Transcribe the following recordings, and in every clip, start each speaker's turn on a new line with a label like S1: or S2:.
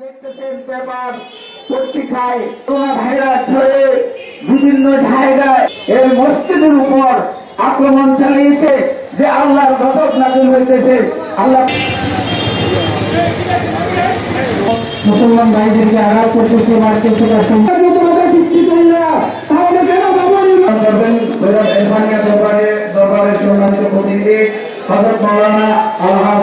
S1: দেখতেছেন পেপার পত্রিকায় corona virus হয়ে বিভিন্ন জায়গায় এই মসজিদের উপর আক্রমণ চালিয়েছে যে আল্লাহর গজব নাজিল হইতেছে। আল্লাহ মুসলমান ভাইদেরকে আঘাত করতেছে মারতেছে দরবারে সম্মানিত প্রতিনিধি হজরত মৌলানা আলহাজ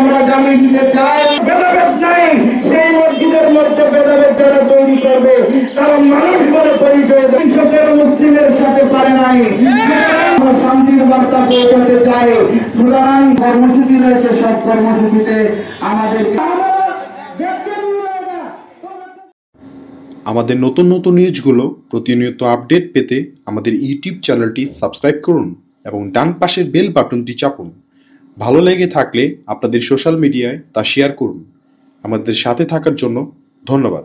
S1: আমরা জানিয়ে দিতে চাই। ভেদাভেদ নাই সেই মসজিদের মধ্যে ভেদাভেদ যারা তৈরি করবে। তারা মানুষ বলে পরিচয় দেয় তিনশোটের মুসলিমের সাথে পারে নাই। আমরা শান্তির বার্তা পৌঁছাতে চাই। সুতরাং কর্মসূচি রয়েছে সব কর্মসূচিতে আমাদের
S2: আমাদের নতুন নতুন নিউজগুলো প্রতিনিয়ত আপডেট পেতে আমাদের ইউটিউব চ্যানেলটি সাবস্ক্রাইব করুন এবং ডান পাশের বেল বাটনটি চাপুন। ভালো লেগে থাকলে আপনাদের সোশ্যাল মিডিয়ায় তা শেয়ার করুন। আমাদের সাথে থাকার জন্য ধন্যবাদ।